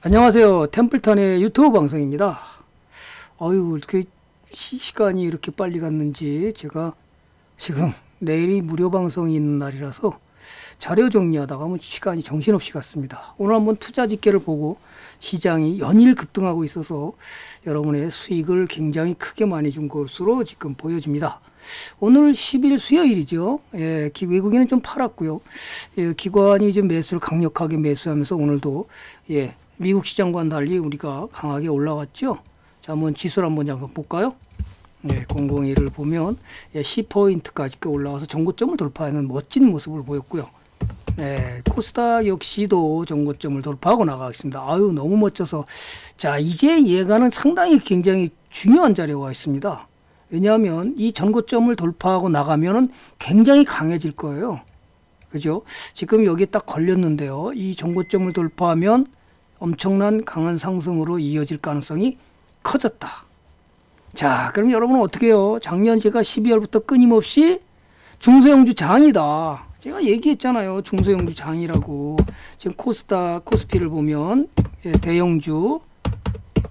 안녕하세요. 템플턴의 유튜브 방송입니다. 아유, 이렇게 시, 간이 이렇게 빨리 갔는지 제가 지금 내일이 무료 방송이 있는 날이라서 자료 정리하다가 뭐 시간이 정신없이 갔습니다. 오늘 한번 투자 집계를 보고 시장이 연일 급등하고 있어서 여러분의 수익을 굉장히 크게 많이 준 것으로 지금 보여집니다. 오늘 10일 수요일이죠. 예, 외국인은 좀 팔았고요. 예, 기관이 좀 매수를 강력하게 매수하면서 오늘도 예, 미국 시장과는 달리 우리가 강하게 올라왔죠. 자, 한번 지수를 한번 잠깐 볼까요? 네, 001을 보면 예, 10포인트까지 올라와서 전고점을 돌파하는 멋진 모습을 보였고요. 네, 코스닥 역시도 전고점을 돌파하고 나가겠습니다. 아유, 너무 멋져서. 자, 이제 예가는 상당히 굉장히 중요한 자리에 와 있습니다. 왜냐하면 이 전고점을 돌파하고 나가면은 굉장히 강해질 거예요. 그죠? 지금 여기 딱 걸렸는데요. 이 전고점을 돌파하면 엄청난 강한 상승으로 이어질 가능성이 커졌다. 자, 그럼 여러분은 어떻게 해요? 작년 제가 12월부터 끊임없이 중소형주 장이다. 제가 얘기했잖아요. 중소형주 장이라고. 지금 코스닥, 코스피를 보면 예, 대형주,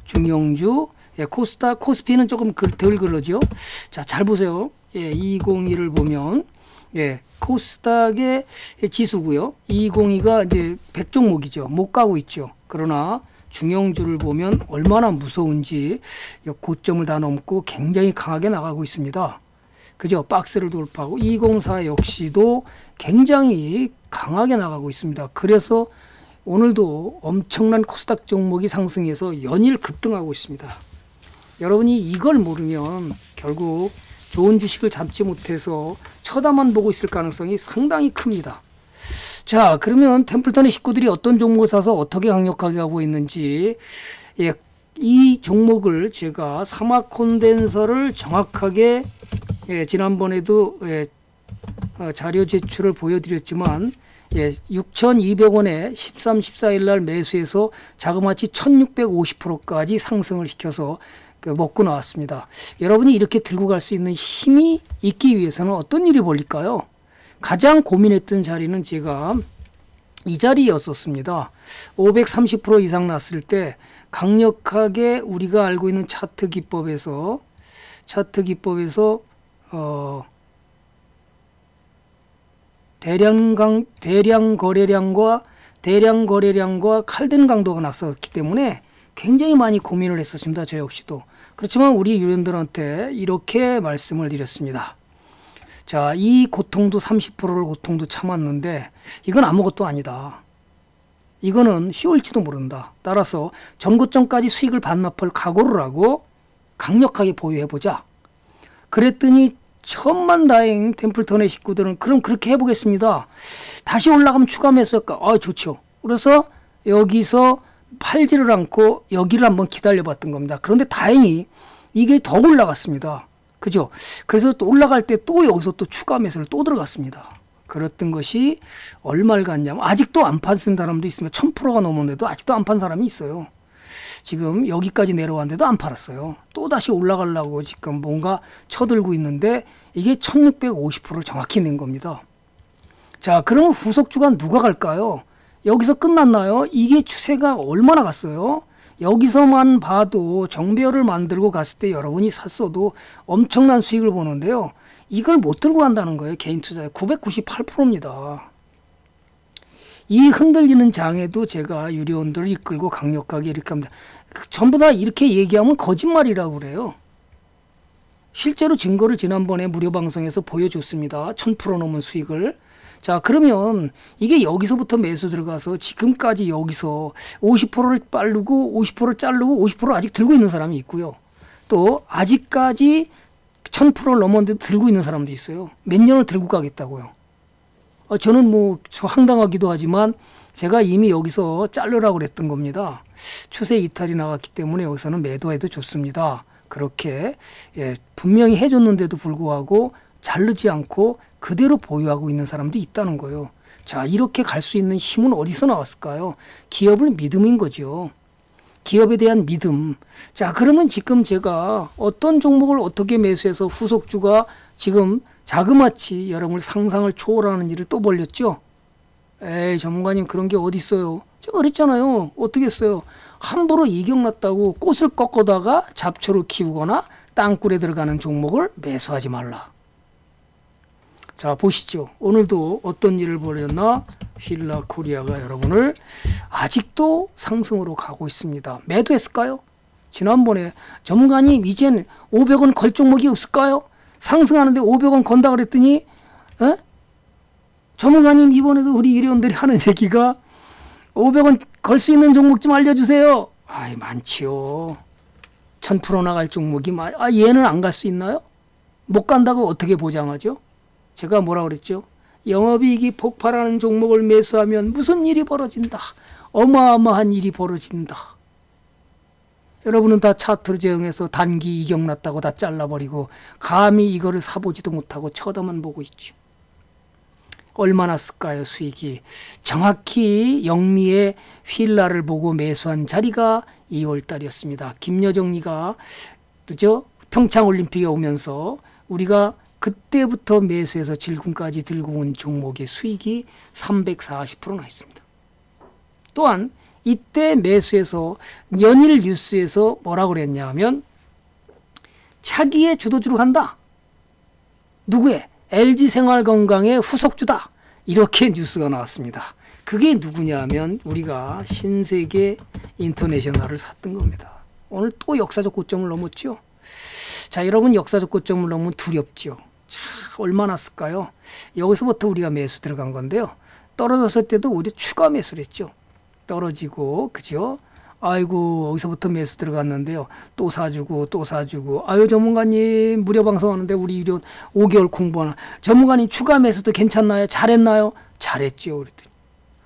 중형주, 예, 코스닥, 코스피는 조금 덜 그러죠. 자, 잘 보세요. 예, 201을 보면 예, 코스닥의 지수고요. 202가 이제 100종목이죠. 못 가고 있죠. 그러나 중형주를 보면 얼마나 무서운지 고점을 다 넘고 굉장히 강하게 나가고 있습니다. 그죠? 박스를 돌파하고 204 역시도 굉장히 강하게 나가고 있습니다. 그래서 오늘도 엄청난 코스닥 종목이 상승해서 연일 급등하고 있습니다. 여러분이 이걸 모르면 결국 좋은 주식을 잡지 못해서 쳐다만 보고 있을 가능성이 상당히 큽니다. 자, 그러면 템플턴의 식구들이 어떤 종목을 사서 어떻게 강력하게 하고 있는지, 예, 이 종목을 제가 사막 콘덴서를 정확하게 예, 지난번에도 예, 어, 자료 제출을 보여드렸지만 예, 6,200원에 13, 14일 날 매수해서 자그마치 1,650%까지 상승을 시켜서 그 먹고 나왔습니다. 여러분이 이렇게 들고 갈 수 있는 힘이 있기 위해서는 어떤 일이 벌릴까요? 가장 고민했던 자리는 제가 이 자리였었습니다. 530% 이상 났을 때 강력하게 우리가 알고 있는 차트 기법에서 차트 기법에서 어 대량 강 대량 거래량과 대량 거래량과 칼든 강도가 났었기 때문에 굉장히 많이 고민을 했었습니다. 저 역시도. 그렇지만 우리 유연들한테 이렇게 말씀을 드렸습니다. 자, 이 고통도 30%를 고통도 참았는데 이건 아무것도 아니다. 이거는 쉬울지도 모른다. 따라서 전고점까지 수익을 반납할 각오를 하고 강력하게 보유해보자. 그랬더니 천만 다행 템플턴의 식구들은 그럼 그렇게 해보겠습니다. 다시 올라가면 추가 매수할까? 아, 좋죠. 그래서 여기서 팔지를 않고 여기를 한번 기다려봤던 겁니다. 그런데 다행히 이게 더 올라갔습니다. 그죠? 그래서 또 올라갈 때 또 여기서 또 추가 매수를 또 들어갔습니다. 그랬던 것이 얼마를 갔냐면 아직도 안 판 사람도 있으면 1000%가 넘었는데도 아직도 안 판 사람이 있어요. 지금 여기까지 내려왔는데도 안 팔았어요. 또 다시 올라가려고 지금 뭔가 쳐들고 있는데 이게 1650%를 정확히 낸 겁니다. 자, 그러면 후속 주간 누가 갈까요? 여기서 끝났나요? 이게 추세가 얼마나 갔어요? 여기서만 봐도 정배열을 만들고 갔을 때 여러분이 샀어도 엄청난 수익을 보는데요. 이걸 못 들고 간다는 거예요. 개인 투자에 998%입니다. 이 흔들리는 장에도 제가 유료원들을 이끌고 강력하게 이렇게 합니다. 전부 다 이렇게 얘기하면 거짓말이라고 그래요. 실제로 증거를 지난번에 무료 방송에서 보여줬습니다. 1000% 넘은 수익을. 자, 그러면 이게 여기서부터 매수 들어가서 지금까지 여기서 50%를 빠르고 50%를 자르고 50% 아직 들고 있는 사람이 있고요. 또 아직까지 1000%를 넘었는데도 들고 있는 사람도 있어요. 몇 년을 들고 가겠다고요. 어, 저는 뭐 황당하기도 하지만 제가 이미 여기서 자르라고 그랬던 겁니다. 추세 이탈이 나왔기 때문에 여기서는 매도해도 좋습니다. 그렇게 예, 분명히 해줬는데도 불구하고 자르지 않고 그대로 보유하고 있는 사람도 있다는 거예요. 자, 이렇게 갈 수 있는 힘은 어디서 나왔을까요? 기업을 믿음인 거죠. 기업에 대한 믿음. 자, 그러면 지금 제가 어떤 종목을 어떻게 매수해서 후속주가 지금 자그마치 여러분을 상상을 초월하는 일을 또 벌렸죠? 에이, 전문가님 그런 게 어디 있어요? 저 그랬잖아요. 어떻게 했어요? 함부로 이격 났다고 꽃을 꺾어다가 잡초를 키우거나 땅굴에 들어가는 종목을 매수하지 말라. 자 보시죠. 오늘도 어떤 일을 벌였나? 휠라 코리아가 여러분을 아직도 상승으로 가고 있습니다. 매도했을까요? 지난번에 전문가님 이젠 500원 걸 종목이 없을까요? 상승하는데 500원 건다 그랬더니 에? 전문가님 이번에도 우리 일회원들이 하는 얘기가 500원 걸 수 있는 종목 좀 알려주세요. 아이 많지요. 1000% 나갈 종목이 마, 아 얘는 안 갈 수 있나요? 못 간다고 어떻게 보장하죠? 제가 뭐라 그랬죠? 영업이익이 폭발하는 종목을 매수하면 무슨 일이 벌어진다. 어마어마한 일이 벌어진다. 여러분은 다 차트를 제형해서 단기 이격 났다고 다 잘라버리고 감히 이거를 사보지도 못하고 쳐다만 보고 있죠. 얼마나 쓸까요 수익이 정확히 영미의 휠라를 보고 매수한 자리가 2월 달이었습니다. 김여정이가 그죠 평창올림픽에 오면서 우리가 그때부터 매수해서 질금까지 들고 온 종목의 수익이 340%나 있습니다. 또한 이때 매수해서 연일 뉴스에서 뭐라고 그랬냐 하면 차기의 주도주로 간다. 누구의? LG 생활건강의 후속주다. 이렇게 뉴스가 나왔습니다. 그게 누구냐 하면 우리가 신세계 인터내셔널을 샀던 겁니다. 오늘 또 역사적 고점을 넘었죠. 자, 여러분 역사적 고점을 넘으면 두렵죠. 자, 얼마나 쓸까요? 여기서부터 우리가 매수 들어간 건데요. 떨어졌을 때도 우리 추가 매수를 했죠. 떨어지고, 그죠? 아이고, 여기서부터 매수 들어갔는데요. 또 사주고, 또 사주고. 아유, 전문가님, 무료 방송하는데 우리 유료 5개월 공부하나. 전문가님, 추가 매수도 괜찮나요? 잘했나요? 잘했죠. 그랬더니.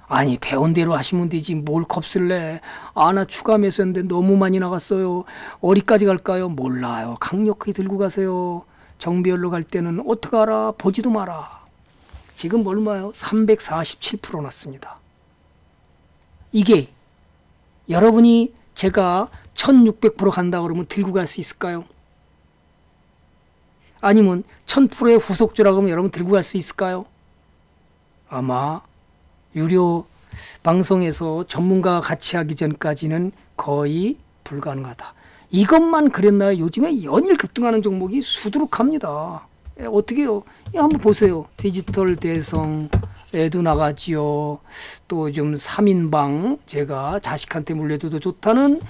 아니, 배운 대로 하시면 되지. 뭘 겁을 내. 아, 나 추가 매수했는데 너무 많이 나갔어요. 어디까지 갈까요? 몰라요. 강력하게 들고 가세요. 정비열로 갈 때는 어떡하라 보지도 마라. 지금 얼마요? 347% 났습니다. 이게 여러분이 제가 1600% 간다 그러면 들고 갈 수 있을까요? 아니면 1000%의 후속주라고 하면 여러분 들고 갈 수 있을까요? 아마 유료 방송에서 전문가가 같이 하기 전까지는 거의 불가능하다. 이것만 그랬나요? 요즘에 연일 급등하는 종목이 수두룩합니다. 예, 어떻게요? 예, 한번 보세요. 디지털 대성 에도 나가지요. 또 좀 3인방 제가 자식한테 물려줘도 좋다는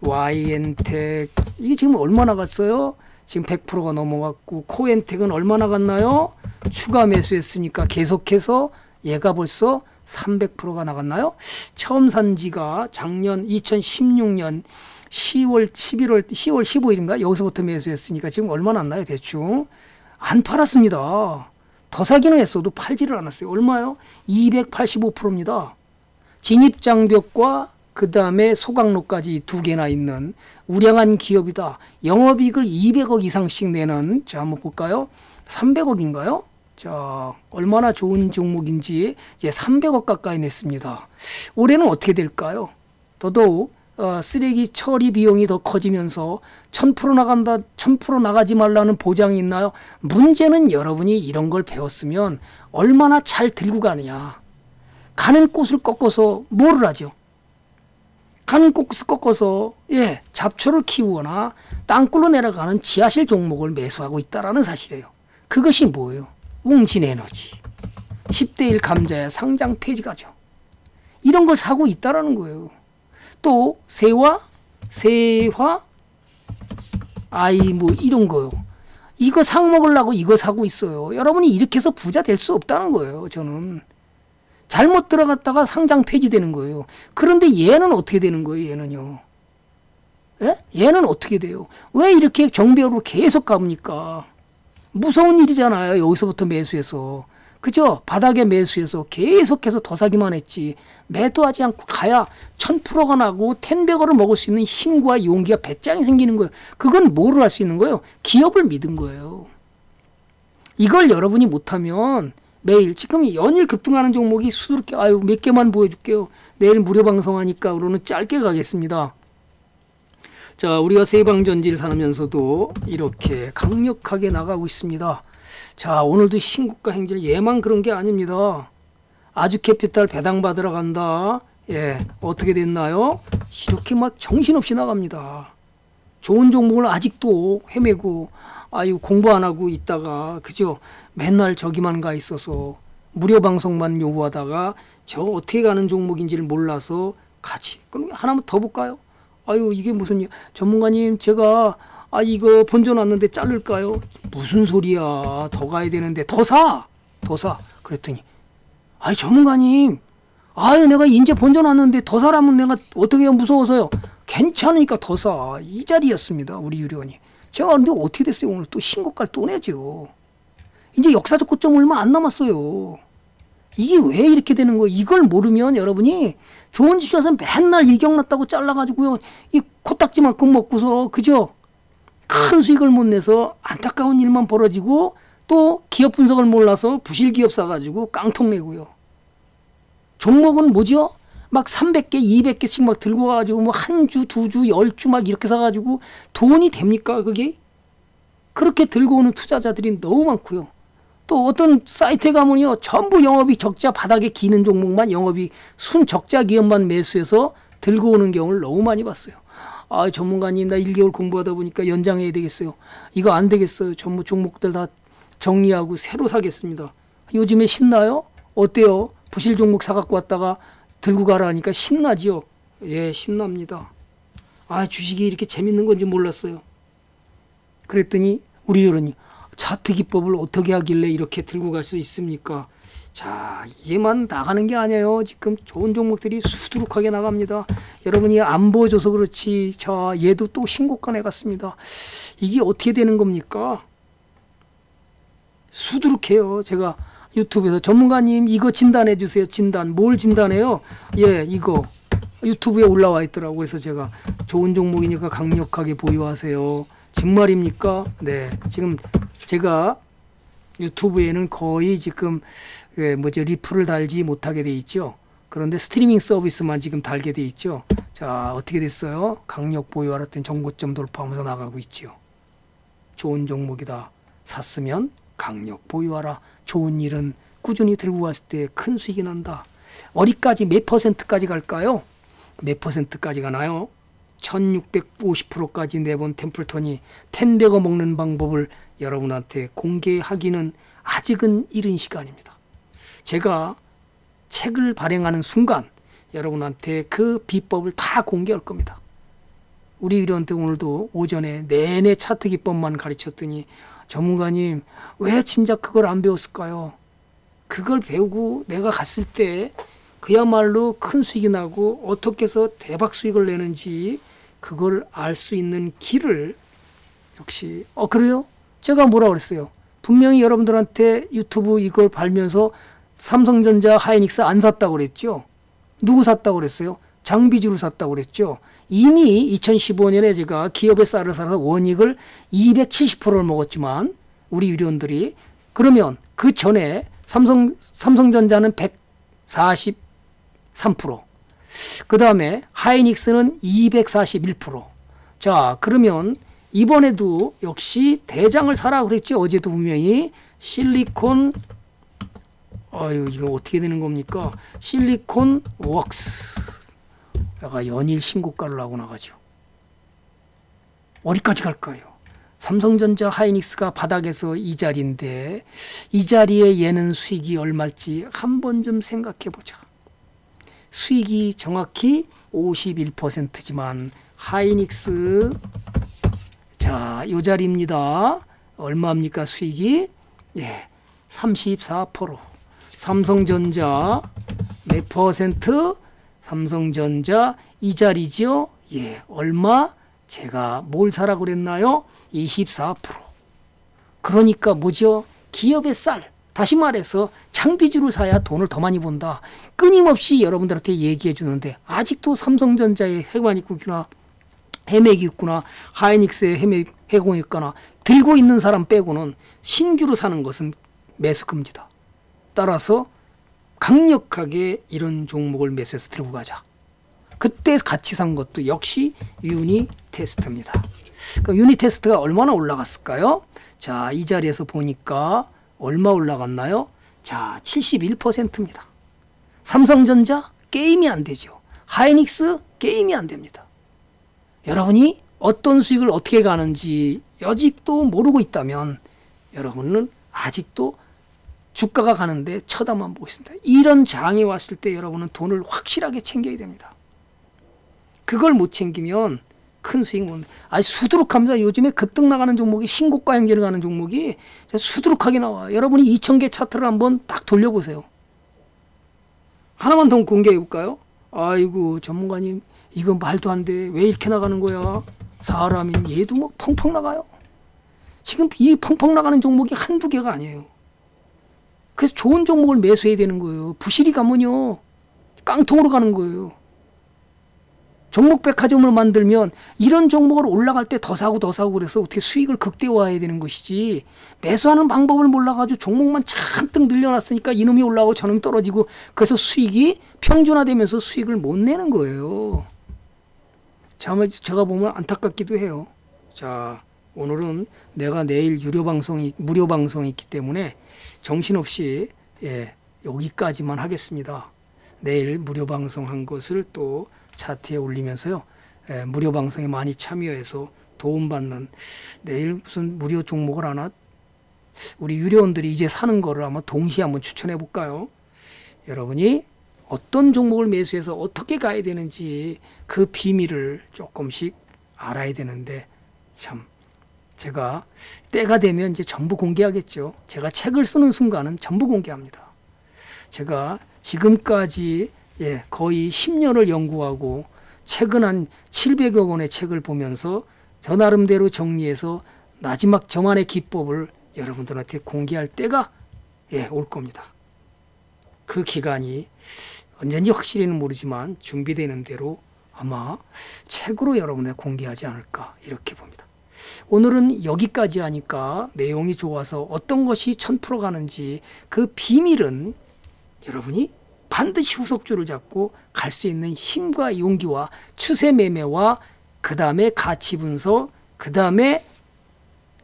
YN텍 이게 지금 얼마 나 갔어요? 지금 100%가 넘어갔고 코엔텍은 얼마 나 갔나요? 추가 매수했으니까 계속해서 얘가 벌써 300%가 나갔나요? 처음 산 지가 작년 2016년 10월 11월 10월 15일인가 여기서부터 매수했으니까 지금 얼마 났나요 대충 안 팔았습니다. 더 사기는 했어도 팔지를 않았어요. 얼마요? 285%입니다. 진입장벽과 그 다음에 소각로까지 두 개나 있는 우량한 기업이다. 영업이익을 200억 이상씩 내는 자 한번 볼까요? 300억인가요? 자 얼마나 좋은 종목인지 이제 300억 가까이 냈습니다. 올해는 어떻게 될까요? 더더욱 어, 쓰레기 처리 비용이 더 커지면서 1000% 나간다, 1000% 나가지 말라는 보장이 있나요? 문제는 여러분이 이런 걸 배웠으면 얼마나 잘 들고 가느냐. 가는 꽃을 꺾어서 뭐를 하죠? 가는 꽃을 꺾어서 예 잡초를 키우거나 땅굴로 내려가는 지하실 종목을 매수하고 있다라는 사실이에요. 그것이 뭐예요? 웅진 에너지. 10대 1 감자야 상장 폐지가죠. 이런 걸 사고 있다라는 거예요. 또 세화, 세화, 아이 뭐 이런 거요. 이거 상 먹으려고 이거 사고 있어요. 여러분이 이렇게 해서 부자 될 수 없다는 거예요. 저는 잘못 들어갔다가 상장 폐지되는 거예요. 그런데 얘는 어떻게 되는 거예요? 얘는요. 예? 얘는 어떻게 돼요? 왜 이렇게 정배로 계속 가니까 무서운 일이잖아요. 여기서부터 매수해서. 그죠? 바닥에 매수해서 계속해서 더 사기만 했지. 매도하지 않고 가야 1000%가 나고 텐베거를 먹을 수 있는 힘과 용기가 배짱이 생기는 거예요. 그건 뭐를 할 수 있는 거예요? 기업을 믿은 거예요. 이걸 여러분이 못하면 매일 지금 연일 급등하는 종목이 수두룩게 아유 몇 개만 보여줄게요. 내일 무료 방송하니까 그러는 짧게 가겠습니다. 자 우리가 세방전지를 사면서도 이렇게 강력하게 나가고 있습니다. 자, 오늘도 신고가 행진 예만 그런 게 아닙니다. 아주 캐피탈 배당 받으러 간다. 예, 어떻게 됐나요? 이렇게 막 정신없이 나갑니다. 좋은 종목을 아직도 헤매고 아유 공부 안 하고 있다가 그죠? 맨날 저기만 가 있어서 무료 방송만 요구하다가 저 어떻게 가는 종목인지를 몰라서 같이 그럼 하나만 더 볼까요? 아유 이게 무슨 전문가님 제가 아 이거 본전 왔는데 자를까요? 무슨 소리야? 더 가야 되는데. 더 사! 더 사! 그랬더니 아이 전문가님. 아유 내가 이제 본전 왔는데 더 사라면 내가 어떻게 해요? 무서워서요. 괜찮으니까 더 사. 이 자리였습니다 우리 유리원이. 제가 근데 어떻게 됐어요? 오늘 또 신고가를 또 내죠. 이제 역사적 고점 얼마 안 남았어요. 이게 왜 이렇게 되는 거예요? 이걸 모르면 여러분이 좋은 주식에서 맨날 이격 났다고 잘라가지고요. 이 코딱지만큼 먹고서 그죠 큰 수익을 못 내서 안타까운 일만 벌어지고 또 기업 분석을 몰라서 부실 기업 사가지고 깡통 내고요. 종목은 뭐죠? 막 300개, 200개씩 막 들고 가가지고 뭐 한 주, 두 주, 열 주 막 이렇게 사가지고 돈이 됩니까? 그게? 그렇게 들고 오는 투자자들이 너무 많고요. 또 어떤 사이트에 가면요. 전부 영업이 적자 바닥에 기는 종목만 영업이 순 적자 기업만 매수해서 들고 오는 경우를 너무 많이 봤어요. 아, 전문가님, 나 1개월 공부하다 보니까 연장해야 되겠어요. 이거 안 되겠어요. 전부 종목들 다 정리하고 새로 사겠습니다. 요즘에 신나요? 어때요? 부실 종목 사갖고 왔다가 들고 가라니까 신나지요? 예, 신납니다. 아, 주식이 이렇게 재밌는 건지 몰랐어요. 그랬더니 우리 여론이 차트 기법을 어떻게 하길래 이렇게 들고 갈 수 있습니까? 자, 이게만 나가는 게 아니에요. 지금 좋은 종목들이 수두룩하게 나갑니다. 여러분이 안 보여줘서 그렇지. 자, 얘도 또 신고가 내갔습니다. 이게 어떻게 되는 겁니까? 수두룩해요. 제가 유튜브에서 전문가님 이거 진단해 주세요. 진단. 뭘 진단해요? 예, 이거. 유튜브에 올라와 있더라고. 그래서 제가 좋은 종목이니까 강력하게 보유하세요. 정말입니까? 네. 지금 제가 유튜브에는 거의 지금 예, 뭐죠 리플을 달지 못하게 돼 있죠. 그런데 스트리밍 서비스만 지금 달게 돼 있죠. 자 어떻게 됐어요? 강력 보유하라 했더니 정고점 돌파하면서 나가고 있죠. 좋은 종목이다. 샀으면 강력 보유하라. 좋은 일은 꾸준히 들고 갔을 때 큰 수익이 난다. 어디까지 몇 퍼센트까지 갈까요? 몇 퍼센트까지 가나요? 1650%까지 내본 템플턴이 텐베거 먹는 방법을 여러분한테 공개하기는 아직은 이른 시간입니다. 제가 책을 발행하는 순간 여러분한테 그 비법을 다 공개할 겁니다. 우리 의료한테 오늘도 오전에 내내 차트 기법만 가르쳤더니 전문가님 왜 진작 그걸 안 배웠을까요? 그걸 배우고 내가 갔을 때 그야말로 큰 수익이 나고 어떻게 해서 대박 수익을 내는지 그걸 알 수 있는 길을 역시 어 그래요? 제가 뭐라 그랬어요? 분명히 여러분들한테 유튜브 이걸 발면서 삼성전자 하이닉스 안 샀다고 그랬죠. 누구 샀다고 그랬어요? 장비주를 샀다고 그랬죠. 이미 2015년에 제가 기업의 쌀을 사서 원익을 270%를 먹었지만 우리 유료원들이 그러면 그 전에 삼성 삼성전자는 143%. 그 다음에 하이닉스는 241%. 자, 그러면 이번에도 역시 대장을 사라 그랬죠. 어제도 분명히 실리콘 아유 이거 어떻게 되는 겁니까? 실리콘 웍스 가 연일 신고가를 하고 나가죠. 어디까지 갈까요? 삼성전자 하이닉스가 바닥에서 이 자리인데 이 자리에 얘는 수익이 얼마일지 한 번 좀 생각해 보자. 수익이 정확히 51%지만 하이닉스 자, 요 자리입니다. 얼마입니까? 수익이? 예. 34%. 삼성전자 몇 퍼센트? 삼성전자 이 자리죠? 예. 얼마? 제가 뭘 사라 그랬나요? 24%. 그러니까 뭐죠? 기업의 쌀. 다시 말해서 장비주를 사야 돈을 더 많이 본다. 끊임없이 여러분들한테 얘기해 주는데 아직도 삼성전자의 해관이구나 해맥이 있구나 하이닉스의 해맥 해공이 있거나 들고 있는 사람 빼고는 신규로 사는 것은 매수 금지다. 따라서 강력하게 이런 종목을 매수해서 들고 가자. 그때 같이 산 것도 역시 유니 테스트입니다. 그 유니 테스트가 얼마나 올라갔을까요? 자, 이 자리에서 보니까 얼마 올라갔나요? 자, 71%입니다. 삼성전자 게임이 안 되죠. 하이닉스 게임이 안 됩니다. 여러분이 어떤 수익을 어떻게 가는지 아직도 모르고 있다면 여러분은 아직도 주가가 가는데 쳐다만 보고 있습니다. 이런 장이 왔을 때 여러분은 돈을 확실하게 챙겨야 됩니다. 그걸 못 챙기면 큰 수익 못. 아 수두룩합니다. 요즘에 급등 나가는 종목이 신고가 가는 종목이 수두룩하게 나와. 여러분이 2천 개 차트를 한번 딱 돌려보세요. 하나만 더 공개해 볼까요? 아이고 전문가님 이거 말도 안 돼. 왜 이렇게 나가는 거야? 사람인 얘도 뭐 펑펑 나가요. 지금 이 펑펑 나가는 종목이 한두 개가 아니에요. 그래서 좋은 종목을 매수해야 되는 거예요. 부실이 가면요. 깡통으로 가는 거예요. 종목 백화점을 만들면 이런 종목을 올라갈 때 더 사고 더 사고 그래서 어떻게 수익을 극대화해야 되는 것이지 매수하는 방법을 몰라가지고 종목만 잔뜩 늘려놨으니까 이놈이 올라가고 저놈이 떨어지고 그래서 수익이 평준화되면서 수익을 못 내는 거예요. 참 제가 보면 안타깝기도 해요. 자 오늘은 내가 내일 유료 방송이 무료 방송이 있기 때문에 정신없이 예, 여기까지만 하겠습니다. 내일 무료 방송한 것을 또 차트에 올리면서요. 예, 무료 방송에 많이 참여해서 도움받는 내일 무슨 무료 종목을 하나 우리 유료원들이 이제 사는 거를 아마 동시에 한번 추천해 볼까요? 여러분이 어떤 종목을 매수해서 어떻게 가야 되는지 그 비밀을 조금씩 알아야 되는데 참 제가 때가 되면 이제 전부 공개하겠죠. 제가 책을 쓰는 순간은 전부 공개합니다. 제가 지금까지 예, 거의 10년을 연구하고 책은 한 700여 권의 책을 보면서 저 나름대로 정리해서 마지막 저만의 기법을 여러분들한테 공개할 때가 예, 올 겁니다. 그 기간이 언제인지 확실히는 모르지만 준비되는 대로 아마 책으로 여러분에 공개하지 않을까 이렇게 봅니다. 오늘은 여기까지 하니까 내용이 좋아서 어떤 것이 1000% 가는지 그 비밀은 여러분이 반드시 후속줄을 잡고 갈 수 있는 힘과 용기와 추세 매매와 그 다음에 가치 분석, 그 다음에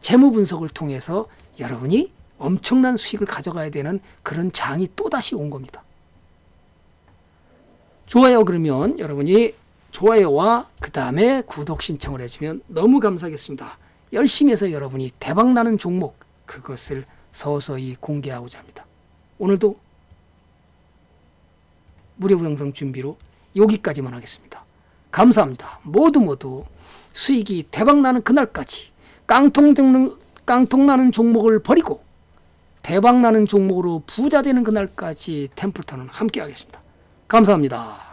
재무 분석을 통해서 여러분이 엄청난 수익을 가져가야 되는 그런 장이 또다시 온 겁니다. 좋아요 그러면 여러분이 좋아요와 그 다음에 구독 신청을 해주면 너무 감사하겠습니다. 열심히 해서 여러분이 대박나는 종목 그것을 서서히 공개하고자 합니다. 오늘도 무료 영상 준비로 여기까지만 하겠습니다. 감사합니다. 모두 모두 수익이 대박나는 그날까지 깡통 깡통나는 종목을 버리고 대박나는 종목으로 부자 되는 그날까지 템플턴은 함께 하겠습니다. 감사합니다.